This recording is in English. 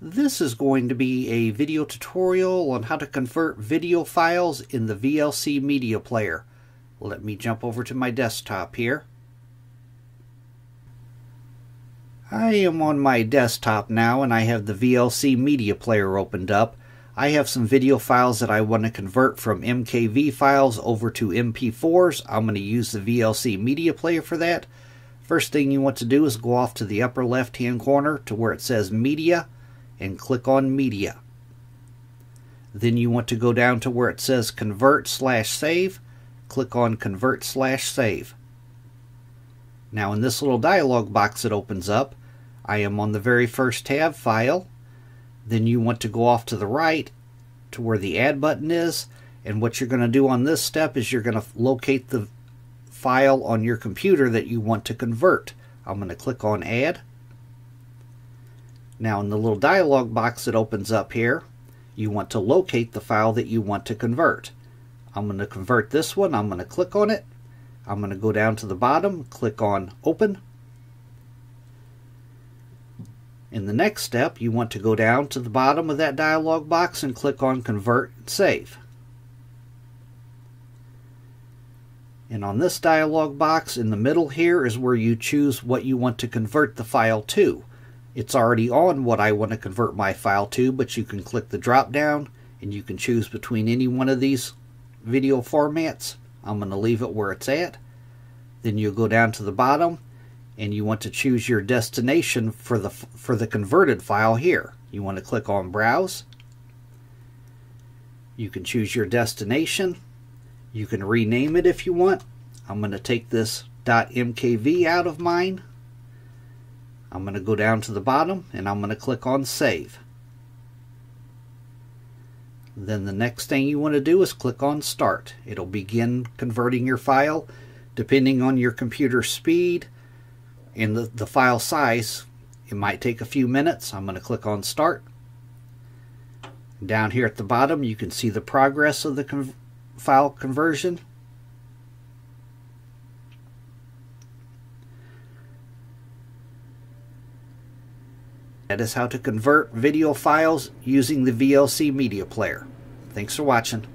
This is going to be a video tutorial on how to convert video files in the VLC Media Player. Let me jump over to my desktop here. I am on my desktop now and I have the VLC Media Player opened up. I have some video files that I want to convert from MKV files over to MP4s. I'm going to use the VLC Media Player for that. First thing you want to do is go off to the upper left hand corner to where it says Media and click on Media. Then you want to go down to where it says Convert slash Save. Click on Convert slash Save. Now in this little dialog box that opens up, I am on the very first tab, File. Then you want to go off to the right to where the Add button is. And what you're going to do on this step is you're going to locate the file on your computer that you want to convert. I'm going to click on Add. Now in the little dialog box that opens up here, you want to locate the file that you want to convert. I'm going to convert this one. I'm going to click on it. I'm going to go down to the bottom, click on Open. In the next step, you want to go down to the bottom of that dialog box and click on Convert and Save. And on this dialog box in the middle here is where you choose what you want to convert the file to. It's already on what I want to convert my file to, but you can click the drop down and you can choose between any one of these video formats. I'm going to leave it where it's at. Then you'll go down to the bottom and you want to choose your destination for the for the converted file here. You want to click on browse. You can choose your destination. You can rename it if you want. I'm going to take this .mkv out of mine I'm going to go down to the bottom and I'm going to click on Save. Then the next thing you want to do is click on Start. It'll begin converting your file depending on your computer speed and the, the file size. It might take a few minutes. I'm going to click on Start. Down here at the bottom you can see the progress of the con file conversion. That is how to convert video files using the VLC Media Player. Thanks for watching.